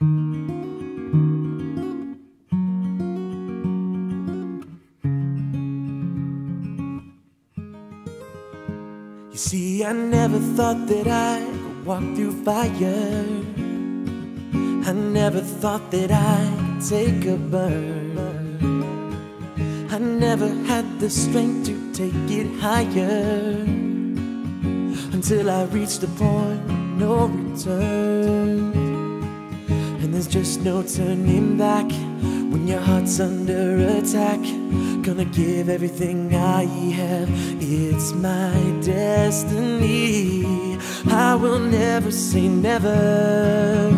You see, I never thought that I could walk through fire. I never thought that I could take a burn. I never had the strength to take it higher until I reached the point of no return. And there's just no turning back when your heart's under attack. Gonna give everything I have, it's my destiny. I will never say never.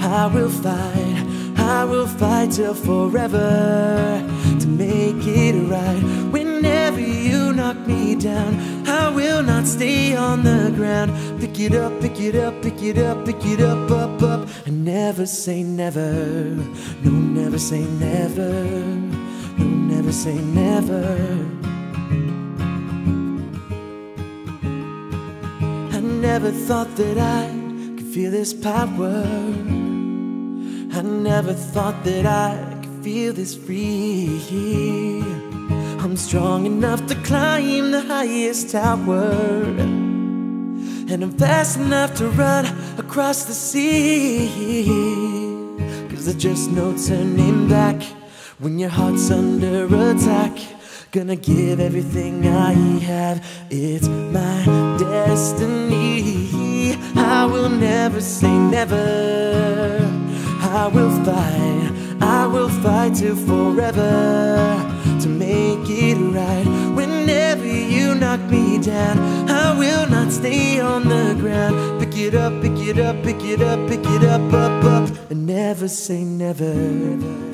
I will fight, I will fight till forever to make it right. Whenever you knock me down, stay on the ground. Pick it up, pick it up, pick it up, pick it up, up, up. And never say never. No, never say never. No, never say never. I never thought that I could feel this power. I never thought that I could feel this free. I'm strong enough to climb the highest tower. And I'm fast enough to run across the sea. Cause there's just no turning back when your heart's under attack. Gonna give everything I have, it's my destiny. I will never say never. I will fight, I will fight till forever to make it right. Whenever you knock me down, I will not stay on the ground. Pick it up, pick it up, pick it up, pick it up, up, up, and never say never.